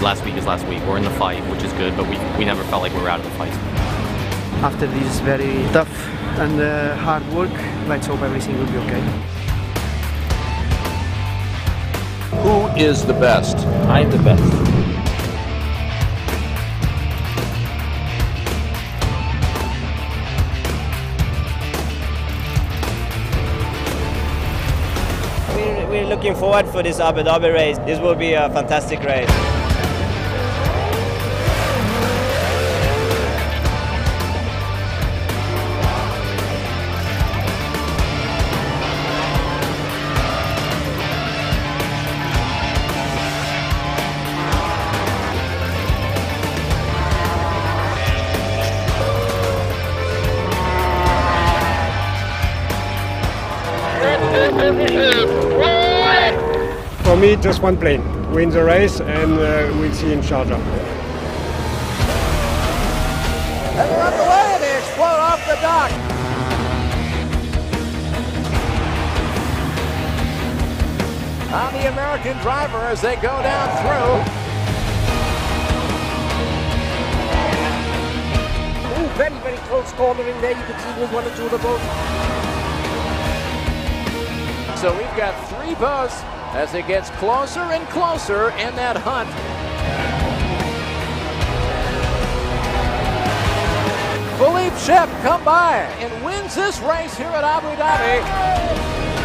Last week. Is last week. We're in the fight, which is good, but we, we never felt like we were out of the fight. After this very tough and uh, hard work, let's hope everything will be okay. Who is the best? I'm the best. We're, we're looking forward for this Abu Dhabi race. This will be a fantastic race. For me, just one plane. Win the race and uh, we'll see in Sharjah. And they're underway and they explode off the dock. On the American driver as they go down through. Ooh, very, very close cornering there. You can see with one or two of the boats. So we've got three boats as it gets closer and closer in that hunt. Philippe Chiappe come by and wins this race here at Abu Dhabi.